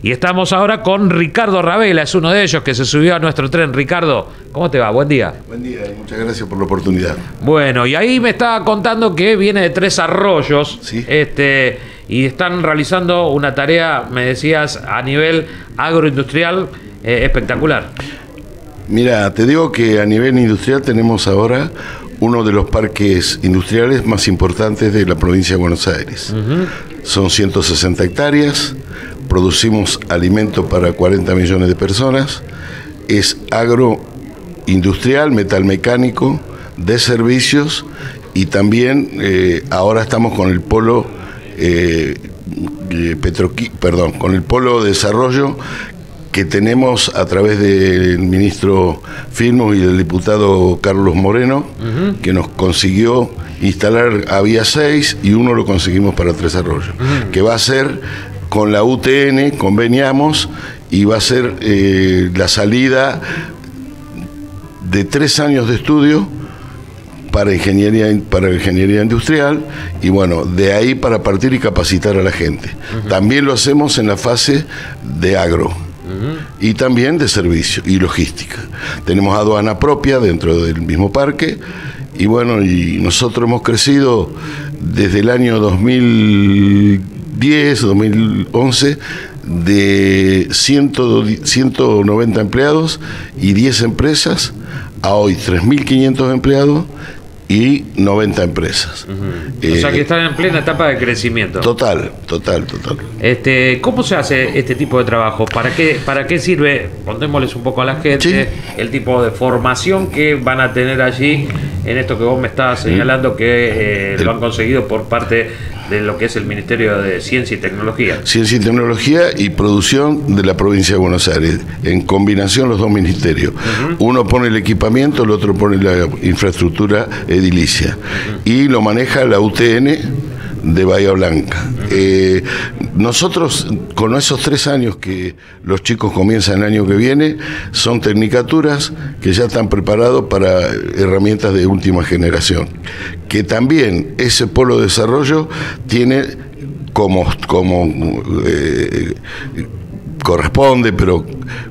Y estamos ahora con Ricardo Ravela, es uno de ellos que se subió a nuestro tren. Ricardo, ¿cómo te va? Buen día. Buen día y muchas gracias por la oportunidad. Bueno, y ahí me estaba contando que viene de Tres Arroyos. Sí. Este, y están realizando una tarea, me decías, a nivel agroindustrial eh, espectacular. Mira, te digo que a nivel industrial tenemos ahora uno de los parques industriales más importantes de la provincia de Buenos Aires. Son 160 hectáreas, producimos alimento para 40 millones de personas, es agroindustrial, metalmecánico, de servicios. Y también eh, ahora estamos con el polo eh, petroqui- perdón, con el polo de desarrollo que tenemos a través del ministro Firmo y del diputado Carlos Moreno, que nos consiguió instalar había seis y uno lo conseguimos para Tres Arroyos, que va a ser con la UTN, conveniamos, y va a ser eh, la salida de tres años de estudio para ingeniería, para ingeniería industrial y bueno, de ahí para partir y capacitar a la gente. También lo hacemos en la fase de agro y también de servicio y logística. Tenemos aduana propia dentro del mismo parque y bueno, y nosotros hemos crecido desde el año 2010, 2011 de 100 190 empleados y 10 empresas a hoy 3.500 empleados y 90 empresas. o sea Eh, que están en plena etapa de crecimiento. Total, total, total. Este, ¿Cómo se hace este tipo de trabajo? ¿Para qué, ¿Para qué sirve? Contémosles un poco a la gente Sí. el tipo de formación que van a tener allí en esto que vos me estabas señalando que eh, lo han conseguido por parte de lo que es el Ministerio de Ciencia y Tecnología. Ciencia y tecnología y producción de la provincia de Buenos Aires. En combinación los dos ministerios. Uno pone el equipamiento, el otro pone la infraestructura edilicia. Y lo maneja la UTN de Bahía Blanca. Eh, nosotros, con esos tres años que los chicos comienzan el año que viene, son tecnicaturas que ya están preparados para herramientas de última generación. Que también ese polo de desarrollo tiene como, como eh, corresponde, pero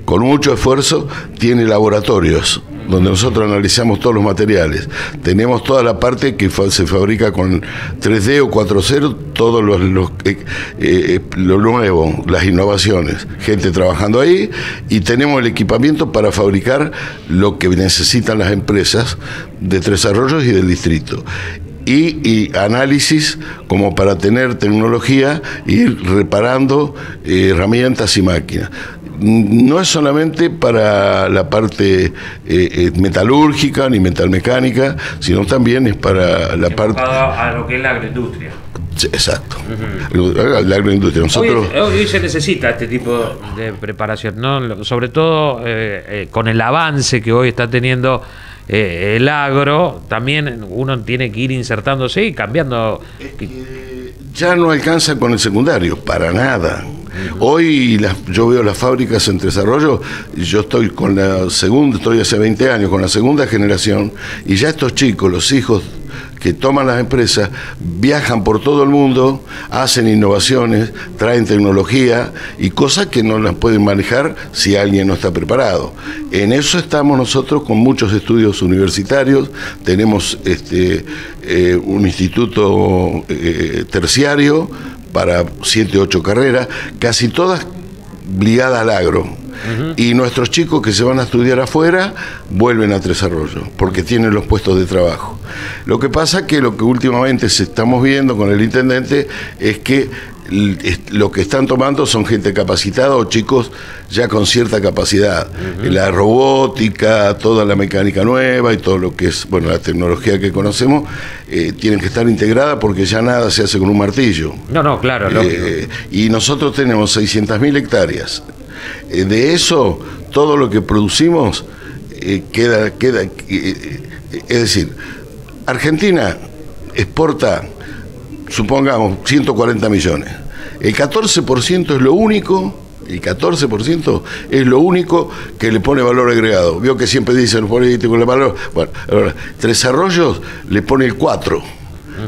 con mucho esfuerzo, tiene laboratorios donde nosotros analizamos todos los materiales. Tenemos toda la parte que se fabrica con 3D o 4.0, todo lo, lo- eh, eh, lo nuevo, las innovaciones, gente trabajando ahí, y tenemos el equipamiento para fabricar lo que necesitan las empresas de Tres Arroyos y del distrito y, y análisis como para tener tecnología e ir reparando eh, herramientas y máquinas. No es solamente para la parte eh, eh, metalúrgica ni metalmecánica, sino también es para la parte... a lo que es la agroindustria. Exacto. La agroindustria. Hoy, Nosotros... hoy se necesita este tipo de preparación, ¿no? Sobre todo eh, con el avance que hoy está teniendo eh, el agro, también uno tiene que ir insertándose y cambiando. ya no alcanza con el secundario, para nada. Hoy yo veo las fábricas en desarrollo, yo estoy con la segunda, estoy hace 20 años con la segunda generación, y ya estos chicos, los hijos que toman las empresas, viajan por todo el mundo, hacen innovaciones, traen tecnología y cosas que no las pueden manejar si alguien no está preparado. En eso estamos nosotros con muchos estudios universitarios, tenemos este, eh, un instituto eh, terciario para siete, ocho carreras, casi todas ligadas al agro. Y nuestros chicos que se van a estudiar afuera vuelven a Tres Arroyos, porque tienen los puestos de trabajo. Lo que pasa que lo que últimamente se estamos viendo con el intendente es que lo que están tomando son gente capacitada o chicos ya con cierta capacidad. La robótica, toda la mecánica nueva y todo lo que es, bueno, la tecnología que conocemos, eh, tienen que estar integrada porque ya nada se hace con un martillo. No, no, claro, lógico. Eh, y nosotros tenemos 600.000 hectáreas. Eh, de eso, todo lo que producimos eh, queda, queda eh, es decir, Argentina exporta, supongamos, 140 millones. El 14% es lo único, el 14% es lo único que le pone valor agregado. Vio que siempre dicen los políticos, el valor. Bueno, ahora, Tres Arroyos le pone el 4%.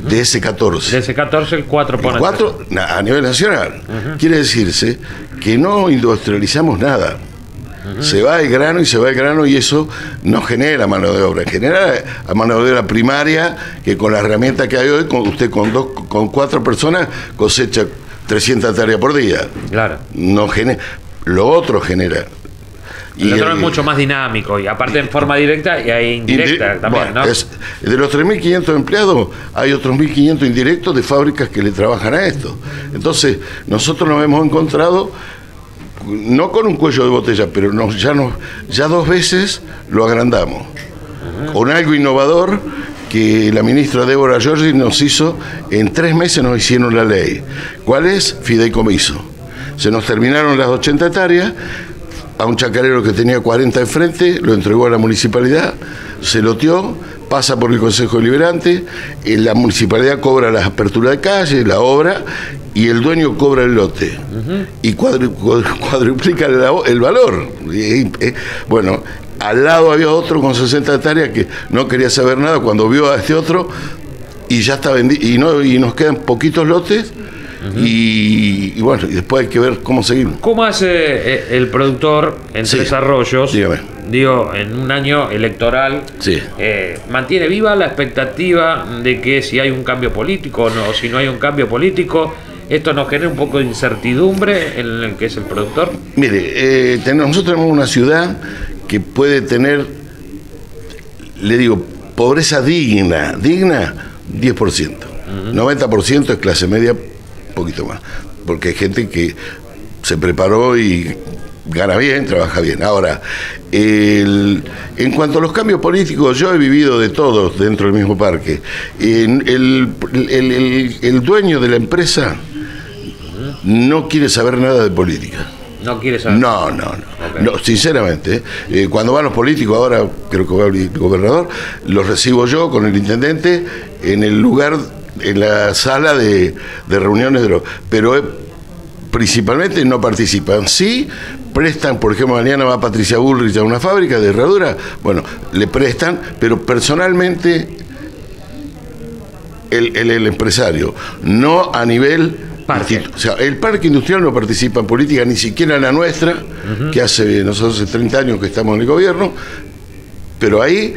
De ese 14. De ese 14 el 4 El pone. 4 na- a nivel nacional. Quiere decirse que no industrializamos nada. Se va el grano y se va el grano y eso no genera mano de obra, genera a mano de obra primaria que con la herramienta que hay hoy, con, usted con, dos, con cuatro personas cosecha 300 tareas por día. Claro. No genera, lo otro genera. El otro el- es mucho más dinámico y aparte en forma directa y hay indirecta Indi- también, bueno, ¿no? es- de los 3.500 empleados, hay otros 1.500 indirectos de fábricas que le trabajan a esto. Entonces, nosotros nos hemos encontrado, no con un cuello de botella, pero nos, ya, nos, ya dos veces lo agrandamos. Con algo innovador que la ministra Débora Giorgi nos hizo, en tres meses nos hicieron la ley. ¿Cuál es? Fideicomiso. Se nos terminaron las 80 hectáreas, a un chacarero que tenía 40 enfrente, lo entregó a la municipalidad, se loteó, pasa por el Consejo Deliberante, eh, la municipalidad cobra las aperturas de calle, la obra, y el dueño cobra el lote. Y cuadru- cuadru- cuadruplica el, el valor. Y, eh, bueno, al lado había otro con 60 hectáreas que no quería saber nada cuando vio a este otro y ya está vendido. Y, no, y nos quedan poquitos lotes. Y, y bueno, y después hay que ver cómo seguimos. ¿Cómo hace eh, el productor en Sí. Tres Arroyos? Dígame. Digo, en un año electoral, Sí. eh, mantiene viva la expectativa de que si hay un cambio político o no, si no hay un cambio político, esto nos genera un poco de incertidumbre en el que es el productor. Mire, eh, tenemos- nosotros tenemos una ciudad que puede tener, le digo, pobreza digna, digna, 10%. 90% es clase media, poquito más. Porque hay gente que se preparó y gana bien, trabaja bien. Ahora, el- en cuanto a los cambios políticos, yo he vivido de todos dentro del mismo parque. En el, el- el- el dueño de la empresa no quiere saber nada de política. No quiere saber. No, no, no. No, sinceramente, eh, cuando van los políticos, ahora creo que va el gobernador, los recibo yo con el intendente en el lugar, en la sala de, de reuniones de los. Pero eh, principalmente no participan. Sí, prestan, por ejemplo, mañana va Patricia Bullrich a una fábrica de herradura, bueno, le prestan, pero personalmente el, el- el empresario, no a nivel Parque. O sea, el parque industrial no participa en política, ni siquiera la nuestra, que hace nosotros hace 30 años que estamos en el gobierno, pero ahí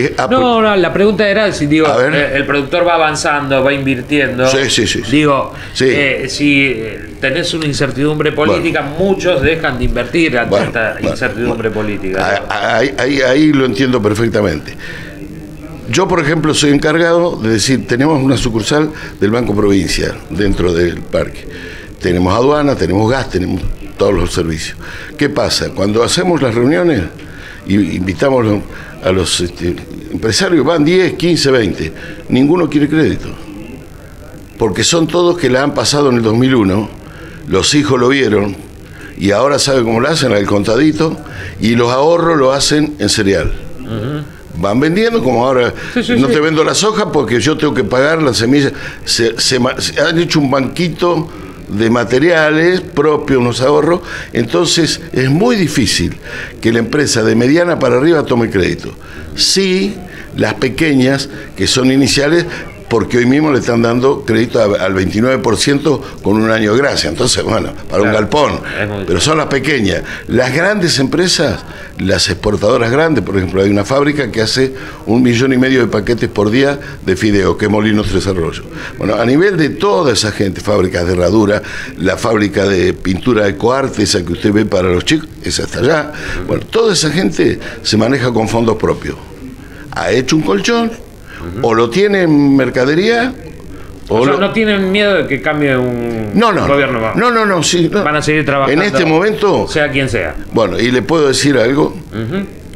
eh, ha- No, no, la pregunta era si digo, eh, el productor va avanzando, va invirtiendo. Sí, sí, sí. Digo, Sí. eh, si eh, tenés una incertidumbre política, muchos dejan de invertir ante Bueno, esta bueno, incertidumbre política. Ah, Ahí, ahí- ahí lo entiendo perfectamente. Yo, por ejemplo, soy encargado de decir, tenemos una sucursal del Banco Provincia dentro del parque. Tenemos aduana, tenemos gas, tenemos todos los servicios. ¿Qué pasa? Cuando hacemos las reuniones y invitamos a los este, empresarios, van 10, 15, 20. Ninguno quiere crédito. Porque son todos que la han pasado en el 2001, los hijos lo vieron y ahora saben cómo lo hacen, al contadito, y los ahorros lo hacen en cereal. Van vendiendo como ahora, Sí, sí, no sí. te vendo la soja porque yo tengo que pagar las semillas. Se, se ma- se han hecho un banquito de materiales propios, unos ahorros, entonces es muy difícil que la empresa de mediana para arriba tome crédito. Sí, las pequeñas, que son iniciales, porque hoy mismo le están dando crédito al 29% con un año de gracia. Entonces, bueno, para un galpón. Pero son las pequeñas. Las grandes empresas, las exportadoras grandes, por ejemplo, hay una fábrica que hace un millón y medio de paquetes por día de fideo, que es Molinos Tres Arroyos. Bueno, a nivel de toda esa gente, fábricas de herradura, la fábrica de pintura de coarte, esa que usted ve para los chicos, esa está allá. Bueno, toda esa gente se maneja con fondos propios. Ha hecho un colchón, o lo tiene en mercadería, o, o sea, lo- no tienen miedo de que cambie un no, no, gobierno. no, no, no, no, sí, no. Van a seguir trabajando. En este momento, Sea quien sea. bueno, y le puedo decir algo,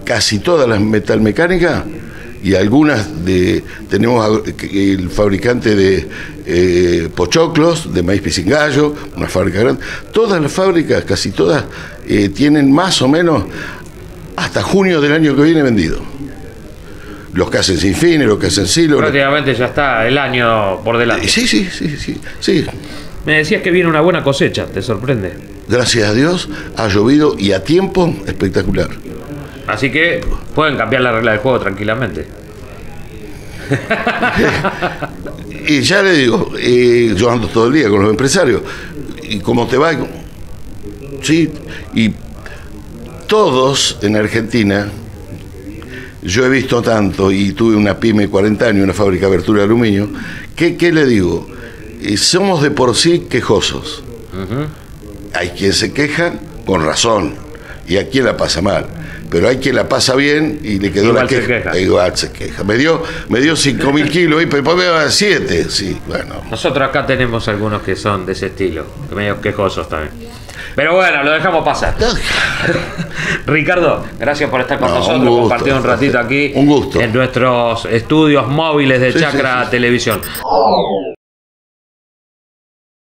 casi todas las metalmecánicas y algunas de, tenemos el fabricante de eh, pochoclos, de maíz pisingallo, una fábrica grande, todas las fábricas, casi todas, eh, tienen más o menos hasta junio del año que viene vendido. Los que hacen sin fines, los que hacen silo. Prácticamente ya está el año por delante. Sí, sí, sí, sí, sí. Me decías que viene una buena cosecha, ¿te sorprende? Gracias a Dios ha llovido y a tiempo espectacular. Así que pueden cambiar la regla del juego tranquilamente. y ya le digo, eh, yo ando todo el día con los empresarios. ¿Y cómo te va? Sí, y todos en Argentina, yo he visto tanto y tuve una pyme 40 años, una fábrica de abertura de aluminio, que, ¿qué le digo? Eh, somos de por sí quejosos. Hay quien se queja con razón y hay quien la pasa mal. Pero hay quien la pasa bien y le quedó Igual la se queja. queja. Igual se queja. Me dio, me dio 5 mil kilos y después me va a 7. Sí, bueno. Nosotros acá tenemos algunos que son de ese estilo, medio quejosos también. Pero bueno, lo dejamos pasar. Ricardo, gracias por estar con No, nosotros, gusto. compartir un ratito aquí Un gusto. en nuestros estudios móviles de Sí, sí. Televisión.